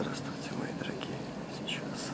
Здравствуйте, мои дорогие. Сейчас